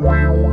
Wow.